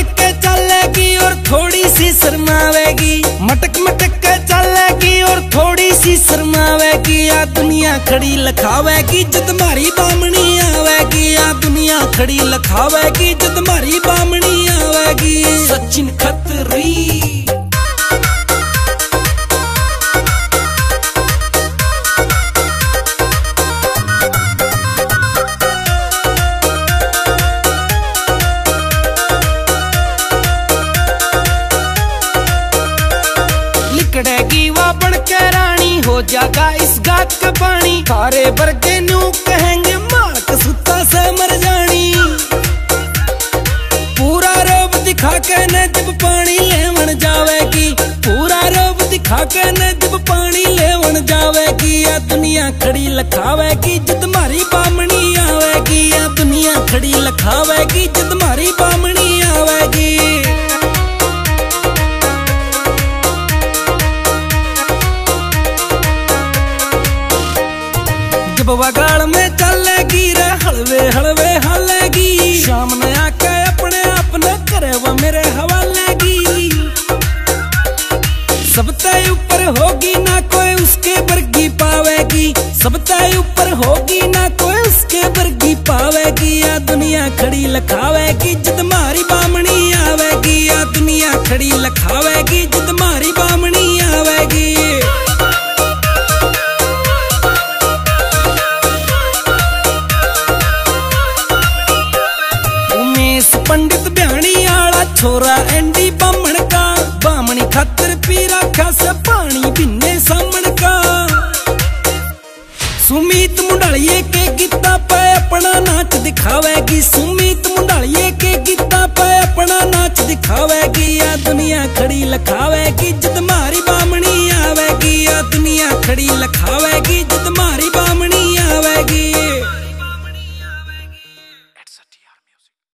उड़ चलेगी और थोड़ी सी शर्मावेगी। मटक मटक के चलेगी और थोड़ी सी शर्मावेगी। या दुनिया खड़ी लखावेगी जब तुम्हारी बामणी आवेगी। या दुनिया खड़ी लखावेगी जब तुम्हारी बामणी आवेगी। सचिन खतरी। लिकड़ेगी वा बन के रानी हो जागा इस गात का पानी। थारे बरगे न्यू कहेंगे मार्क सुता से मर जानी। पूरा रोब दिखा के न जब पानी लेवन जावेगी। पूरा रोब दिखा के न जब पानी लेवन जावेगी। या दुनिया खड़ी लखावेगी, जद मारी बामणी आवेगी। या दुनिया खड़ी लखावेगी, जद जब वगाड़ में चलेगी रे, हलवे हलवे हलेगी शाम ने आके अपने अपने करे, वो मेरे हवालेगी तय ऊपर होगी ना कोई उसके बर्गी पावेगी। सब तय ऊपर होगी ना कोई उसके बर्गी पावेगी। या दुनिया खड़ी लखावेगी, जद मारी बामणी आवेगी। या दुनिया खड़ी लखावेगी, जद आला छोरा एंडी बामण का बामणी खातर पीरा खास पानी बिन्ने सामण का सुमीत मुंडालिए के गीता पे अपना नाच दिखावेगी सुमीत मुंडालिए के गीता पे अपना नाच दिखावेगी या दुनिया खड़ी लखावेगी जद मारी बामणी आवेगी या दुनिया खड़ी लखावेगी जद